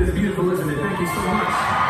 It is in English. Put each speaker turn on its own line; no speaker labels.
this beautiful incident. Thank you so much.